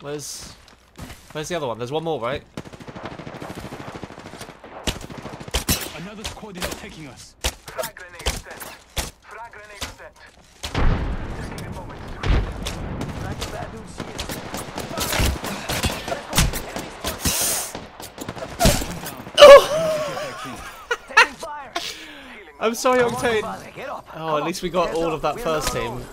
Where's... Where's the other one? There's one more, right? Another squad is attacking us. Frag grenade sent. Frag grenade sent. Taking a moment to heal. Frag Badu shield. Taking fire. I'm sorry, Octane. Vale, Get up. Oh, at least we got all of that first team.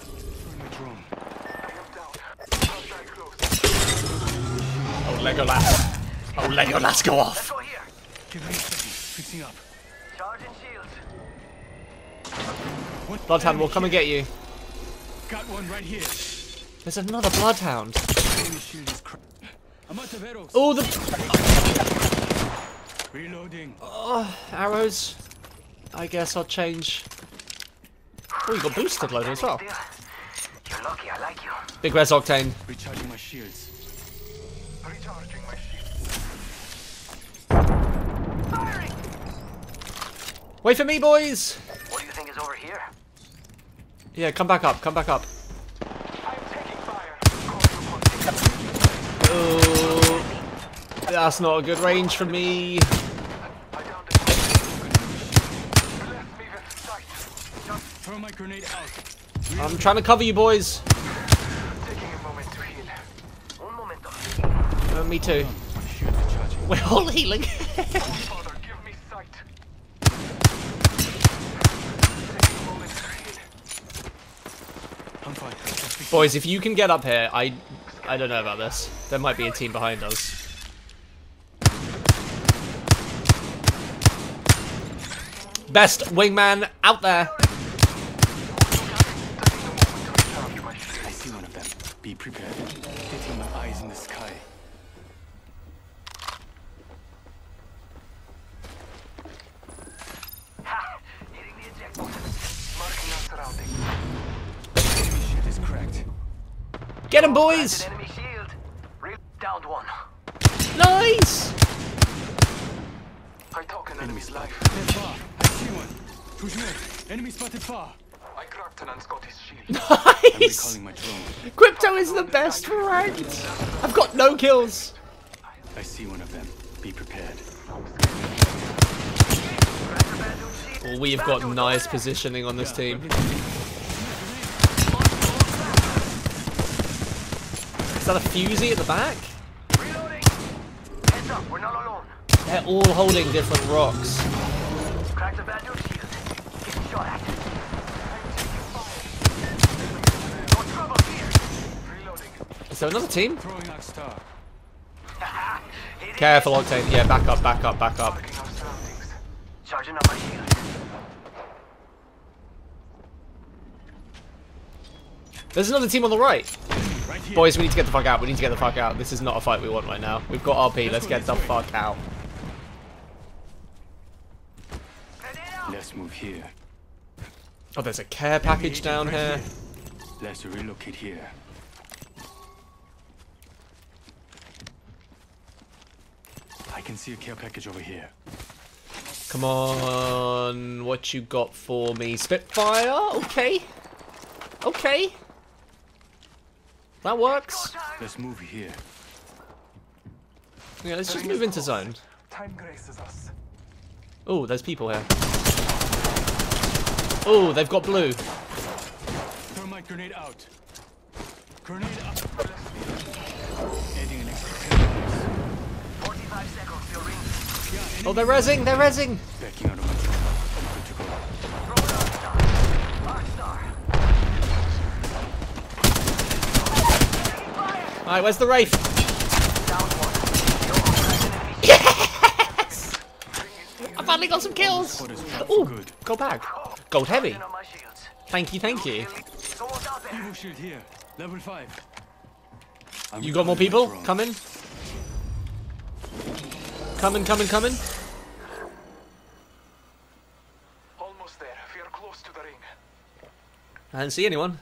Legolas. Oh, Legolas, go off. Go here. Give me Fixing up. Charging shields. Bloodhound will come and get you. Got one right here. There's another Bloodhound. Enemy shield is cracked. I'm out of arrows. Oh, the Reloading. arrows. I guess I'll change. Oh, you got boosted load as well. You're lucky. I like you. Big Res Octane. Recharging my shields. Wait for me, boys. What do you think is over here? Yeah, come back up. Come back up. I'm taking fire. Call you contact. Oh, that's not a good range for me. I downed the Left me with sight. Just Throw my grenade out. I'm trying to cover you, boys. taking a moment to heal. Un momento. Uh, me too. My shields are charging. We're all healing. Father, give me sight. Taking a moment to heal. I'm fine. Just fix- boys, if you can get up here, I, I don't know about this. There might be a team behind us. Best wingman out there. Charge my shield. I see one of them. Be prepared. Getting my eyes in the sky. Get him, boys. Planted enemy shield. Re downed one. Nice. I talk an enemy's life. I see one. Toujours. Enemy spotted far. I cracked an unscottish shield. I'm recalling my drone. Crypto is the best for ranked. I've got no kills. I see one of them. Be prepared. Well, we have got nice positioning on this team. Is that a fusey at the back? Reloading. Heads up, we're not alone. They're all holding different rocks. Cracked a bad shield. Getting shot at. No trouble here. Reloading. Is there another team? Throwing Arc Star. Careful, Octane. Yeah, back up, back up, back up. Marking our surroundings. Charging up my shield. There's another team on the right. Right. Boys, we need to get the fuck out. We need to get the fuck out. This is not a fight we want right now. We've got RP. Let's get the fuck out. Let's move here. Oh, there's a care package down Right here. Let's relocate here. I can see a care package over here. Come on. What you got for me? Spitfire? Okay. Okay. That works. Let's move here. Yeah, let's just move into zone. Time graces us. Oh, there's people here. Oh, they've got blue. Thermite grenade out. Grenade up. Adding an extra 10 lives. 45 seconds till ring. Yeah, Oh, they're rezzing. They're rezzing. Backing out of my drone. I'm good to go. Throw it Arc Star. Arc Star. All right, where's the Wraith? Down one. Yes! I finally got some kills. Oh, good. gold bag. Gold heavy. On my shields. Thank you, thank you. Shield here. Level 5. You got more people coming? Coming, coming, coming. Almost there. We're close to the ring. I didn't see anyone.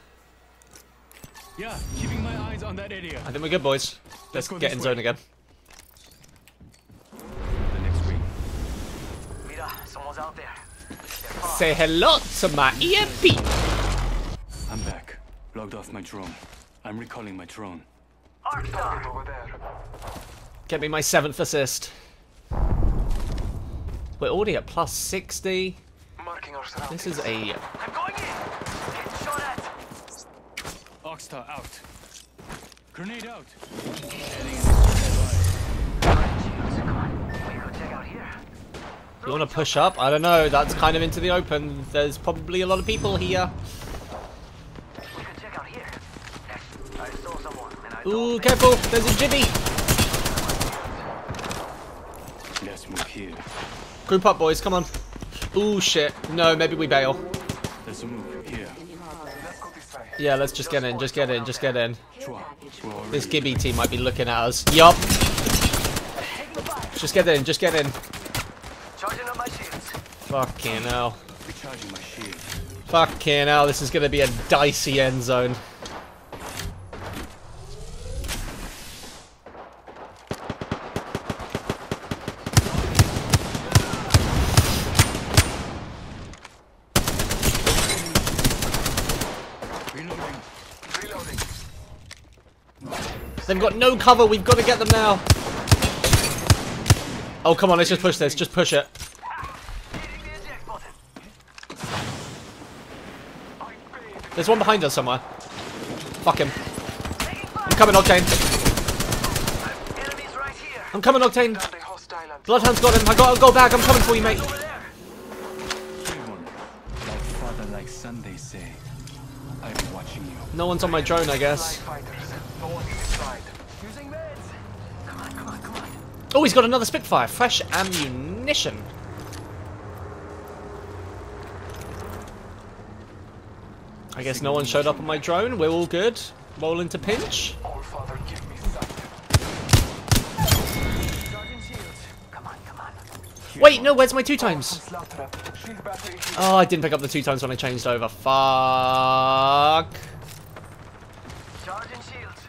Yeah, keeping my eyes on that area. I think we're good, boys. Let's, Let's go get in way. zone again. The next ring. Mira, someone's out there. Say hello to my E EMP. I'm back. Logged off my drone. I'm recalling my drone. Arcstar! over there. Get me my seventh assist. We're already at plus 60. Marking our. This is a... I'm going in! Getting shot at! Out. Grenade out. Come on. We go check out here. You want to push up? I don't know. That's kind of into the open. There's probably a lot of people here. We can check out here. Yes, I saw someone, and I Ooh, careful. There's a Gibby. Let's move here. Group up, boys. Come on. Ooh, shit. No, maybe we bail. Move here. Let's go this way. Yeah, let's just get in. Just get in. Just get in. Chua. We're already This Gibby team might be looking at us. Yup. Just get in. Just get in. Charging up my shields. Fucking hell. Fucking hell. This is going to be a dicey end zone. Reloading. Reloading. They've got no cover. We've got to get them now. Oh, come on. Let's just push this. Just push it. Hitting the eject button. I paid. There's one behind us somewhere. Fuck him. I'm coming, Octane. I'm coming, Octane. Found a hostile Bloodhound's got him. I got to go back. I'm coming for you, mate. over there. Kill one. Like father, like son, they say. I'll watching you. No one's on my drone, I guess. Oh, he's got another Spitfire. Fresh ammunition. I guess no one showed up on my drone. We're all good. Roll into pinch. Wait, no, where's my two times? Oh, I didn't pick up the two times when I changed over. Fuck. Charging shields.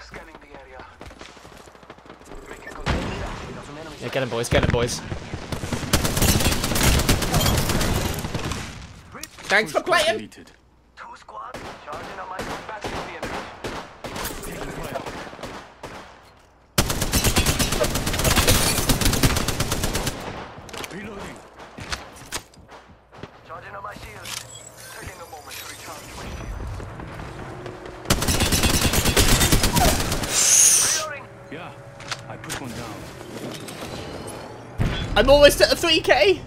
Scanning the area. Making contact. Got some enemies. Yeah, get him, boys. Get him, boys. Thanks for playing. deleted. Two squads. Charging on my battery the enemy. Taking fire. Reloading. Charging on my shields. Taking a moment to recharge my shields. Reloading. Yeah, I put one down. I'm almost at a 3k.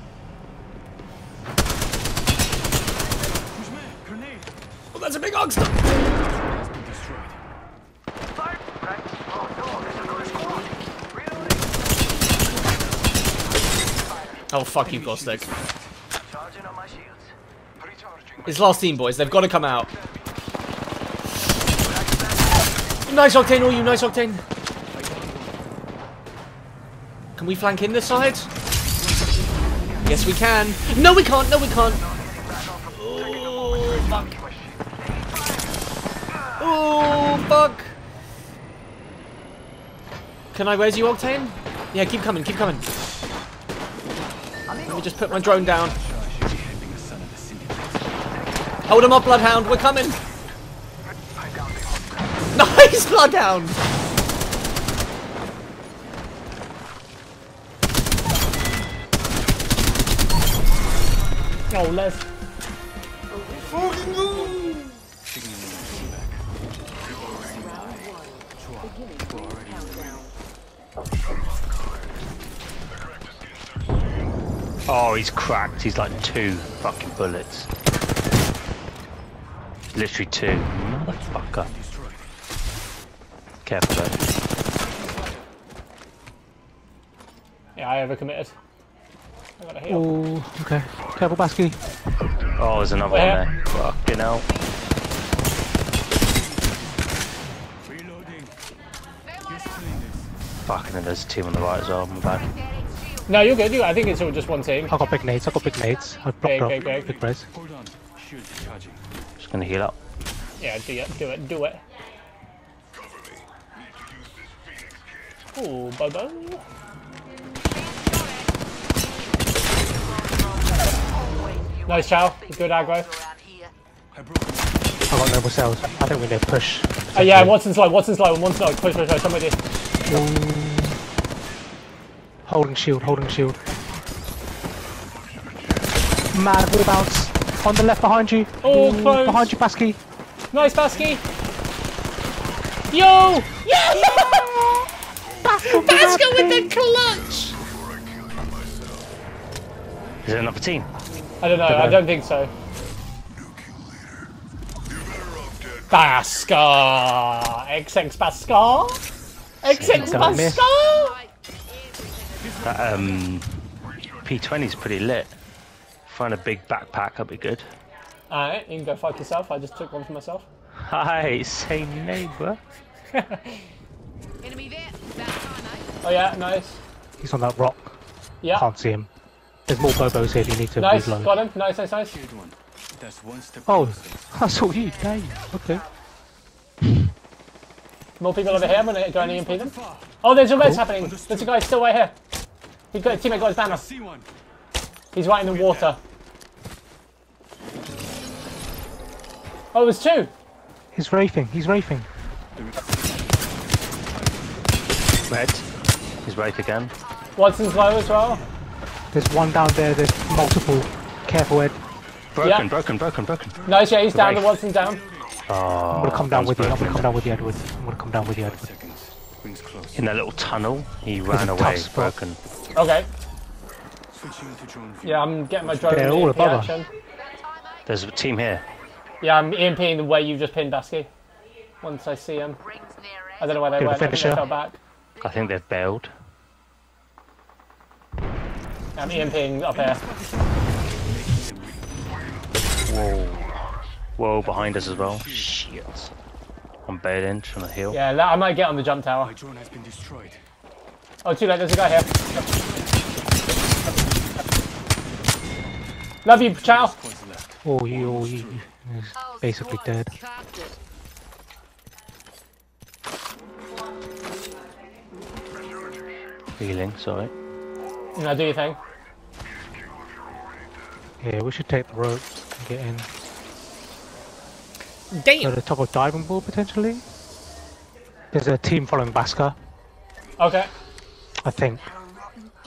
Push Oh, that's a big. Right. Oh fuck you, Gostek. His last team, boys. They've got to come out. Nice Octane, all you. Nice Octane. Can we flank in this side? Yes, we can. No, we can't. No, we can't. Oh, fuck. Oh, fuck. Can I raise you, Octane? Yeah, keep coming, keep coming. Let me just put my drone down. Hold him up, Bloodhound. We're coming. Nice, Bloodhound. Oh, let's. Signaling my drone back. Seeing eye. Chua. We're in the ring. Oh, he's cracked. He's like two fucking bullets. Literally two. Motherfucker. Careful though. Yeah, I overcommitted. Oh, okay. Careful, Basky. Oh, there's another yeah. one there. Fucking hell. Reloading. Fucking there's a team on the right as well, my bad. No, you're good. You, I think it's all just one team. I've got pick nades. I've got pick nades. I'll okay, okay. Okay. Pick brace. Hold on. Shoot, charging. Just gonna heal up. Yeah, do it, do it, do it. Oh, Ooh, bye bye. Nice chow. Good aggro. I got noble cells. I think we need to push. Oh yeah, Watson's low, Watson's low, and one's low. Push, push, push, I'm with you. Mm. Holding shield, holding shield. Mad wall bounce. On the left behind you. Oh, Ooh, mm, close. Behind you, Basky. Nice, Basky. Yo! Yeah! Basco with the clutch! Is there another team? I don't know, I don't think so. Basca! XX Basca! XX. Basca! That um, P20's pretty lit. Find a big backpack, that'd be good. Alright, you can go fuck yourself. I just took one for myself. Hi, same neighbour. Enemy there. That's fine? Oh yeah, nice. He's on that rock. Yeah. Can't see him. There's more Bobos here if you need to Nice, reload. got him. Nice, nice, nice. Killed one. That's one step Oh, closer. I you. Dang. Okay. More people over here. I'm gonna go and EMP them. Oh, there's a res happening. There's a guy still right here. He's got a teammate got his banner. He's right in the water. Oh, there's two. He's rafing. He's rafing. Red. He's right again. Watson's low as well. There's one down there. There's multiple. Careful, Ed. Broken, Yeah. broken, broken, broken. Nice, yeah, he's down. The Right. Watson's down. Oh, I'm gonna come down one's with you. I'm gonna come down with you, Edward. I'm gonna come down with you, Edward. Seconds. Rings close. In that little tunnel, he a ran away, spot. broken. Okay. Switching to drone view. Yeah, I'm getting my drone They're in all EMP above us. action. There's a team here. Yeah, I'm EMPing the way you just pinned Basky. Once I see him. Rings near it. I don't know where they Give it a went. I think they finisher. fell back. I think they've bailed. I'm EMPing up here. Whoa. Whoa, behind us as well. Shit. I'm bailing, trying to heal. Yeah, I might get on the jump tower. My drone has been destroyed. Oh, too late. There's a guy here. Love you, Chow. Oh, you, oh, you. He's Oh, basically dead. Healing, sorry. Now do your thing. Yeah, we should take the rope and get in. Go Damn. to the top of diving board potentially. There's a team following Basker, Okay. I think.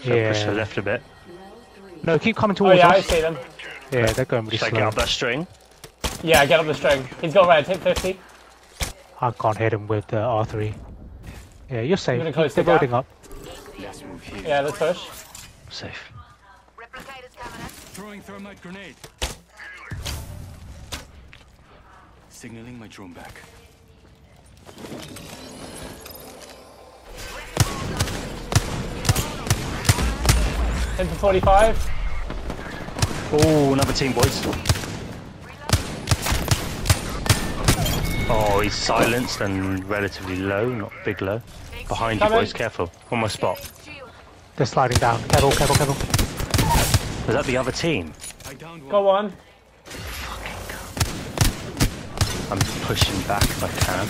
Should I push the Yeah. left a bit. No, keep coming towards us. Oh towards yeah, I see them. Yeah, they're going really Should I slow. get up that string? Yeah, get up the string. He's got red. Hit 50. I can't hit him with the R3. Yeah, you're safe. gonna close They're the gap. loading up. Let's move here. Yeah, let's push. Safe. Replicators coming in. Throwing thermite grenade. Signaling my drone back. Hit for 45. Oh, another team, boys. Oh, he's silenced and relatively low, not big low. Behind you, Come in. boys, careful. On my spot. Shield. They're sliding down. Careful, careful, careful. Was that the other team? I downed one. Go on. I'm pushing back if I can.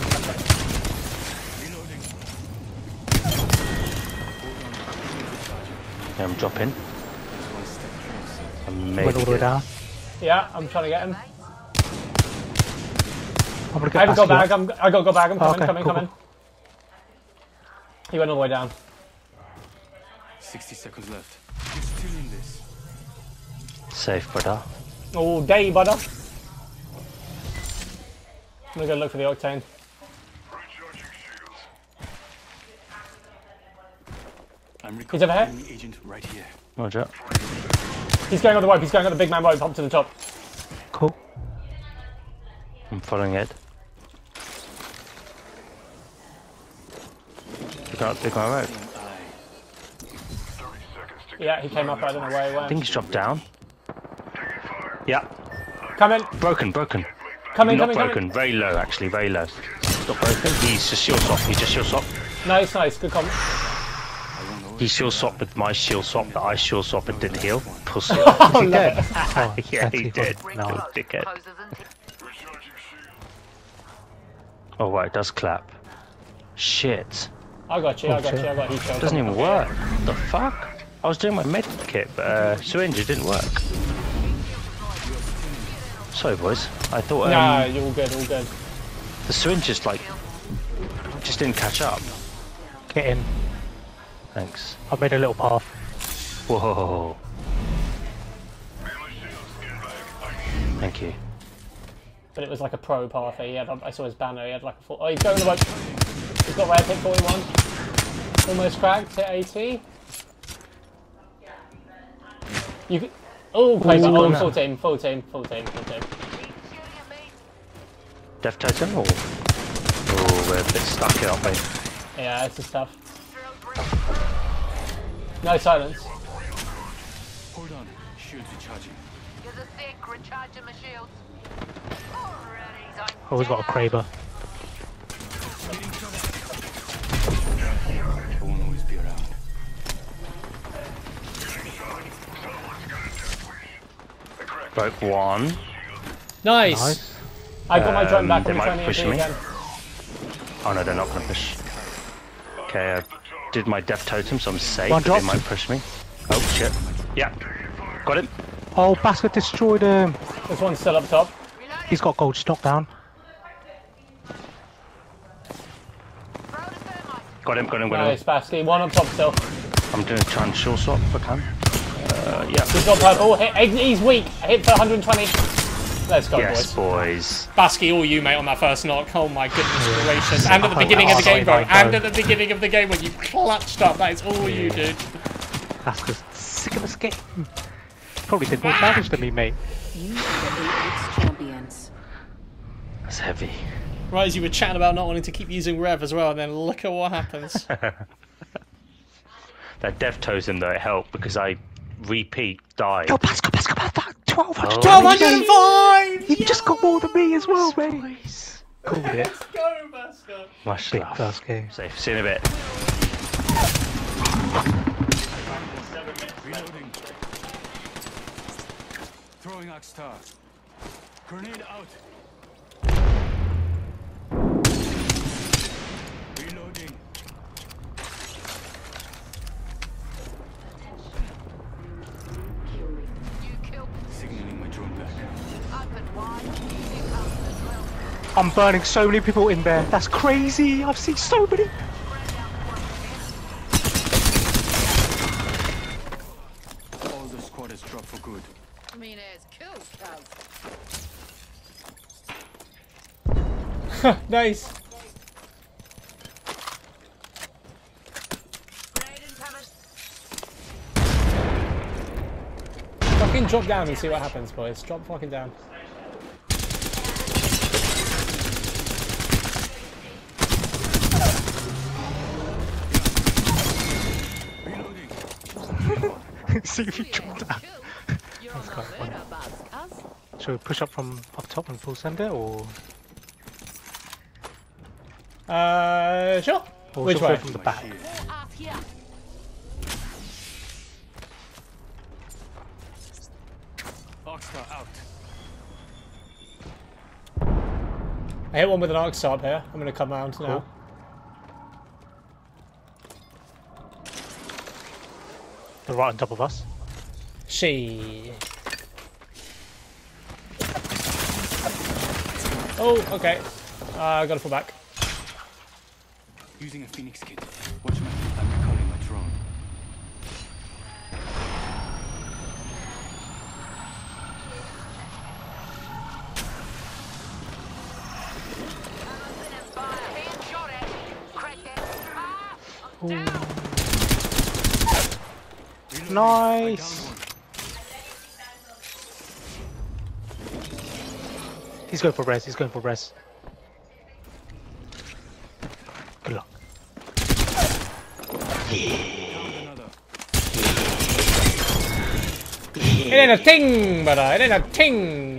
Yeah, I'm dropping. That's one step closer. I'm Went all the way down. Yeah, I'm trying to get him. I'm gonna I get haven't got Basky bag. up. I'm, I got go back. I'm coming, Okay, coming, cool, coming. He went all the way down. 60 seconds left. You're still in this. safe, brother. Oh, day, brother. I'm gonna go look for the octane. I'm He's over here? recovering the agent right here. Roger. He's going on the rope. He's going on the big man rope up to the top. Cool. I'm following Ed. Pick up, pick my rope. Yeah, he came up. I don't know where he went. I think he's dropped down. Yeah, Come in. broken, broken. Come in, Not come in, broken, come in. very low actually, very low. Not broken. He's just your swap. He's just your swap. Nice, nice. Good comp. He shield swapped with my shield swap that I shield swap and didn't heal. Pussy. Oh, Is he dead? Oh, yeah, he did. No. Dickhead. Oh, right, it does clap. Shit. I got you, I Oh, got shit. you, I got shield. Doesn't even work. The fuck? I was doing my med kit, but uh, syringe it didn't work. Sorry, boys. I thought um, Nah, you're all good, all good. the syringe just like just didn't catch up. Get in. Thanks. I've made a little path. Whoa. Thank you. But it was like a pro path. He had, I saw his banner. He had like a full. Oh, he's going the right. He's got red hit 41. Almost cracked. Hit 80. You. could- Oh, crazy. Ooh, Oh, no. full team, full team, full team, full team. shooting at me. Death totem or? Oh, we're a bit stuck here, aren't we? Yeah, it's is tough. Drill. No silence. Hold on. Shields recharging. Here's a thick, recharging my shields. Always got a. Kraber. Broke one. Nice. Nice. I got my drone Um, back. they I'm might push me. again. Oh no, they're not gonna push. Okay, I did my death totem, so I'm safe. One but they might push me. Oh shit. Yeah. Got him. Oh, Bastard destroyed him. There's one still up top. He's got gold stock down. Throw the thermite. Got him, got him, got him. Nice, Basky. One up top still. I'm doing try and short swap if I can. Uh, yeah. He's got purple. Hit, he's weak. Hit for 120. Let's go, Yes, boys. boys. Basky, all you, mate, on that first knock. Oh my goodness gracious. And at the Oh, beginning of the oh, game, bro. my And at the beginning of the game when you clutched up. That is all you, dude. That's just sick of this game. Probably did more damage than me, mate. champions. That's heavy. Right, as you were chatting about not wanting to keep using Rev as well, and then look at what happens. That death totem though it helped because I repeat died. Yo, Pascal, Pascal, Pascal, 1200 Oh. damage, mate. 1205! You just got more than me as well, mate. Called it. Let's go, Basco. Much Big love. game. Safe. See you in a bit. Reloading. Throwing Arc Star. Grenade out. I'm burning so many people in there. That's crazy. I've seen so many. All the squad has dropped for good. I mean, it's cool, cuz. Nice. Fucking drop down and see what happens, boys. Drop fucking down. See if you jump down. Cool. You're on the murder buzz, cuz. Should we push up from up top and full send it, or, Uh, sure. or Which should we way? go from the back? shield. Up here. Arc Star out. I hit one with an arc star up here. I'm gonna come round now. They're right on top of us. She. Oh, okay. Uh, I gotta fall back. Using a Phoenix kit. Watch my feet. I'm recalling my drone. Fire. Hand shot at you. Crack that. Ah! I'm down. Reloading. Nice. He's going for res. He's going for res. Good luck. It ain't a thing, but it ain't a ting.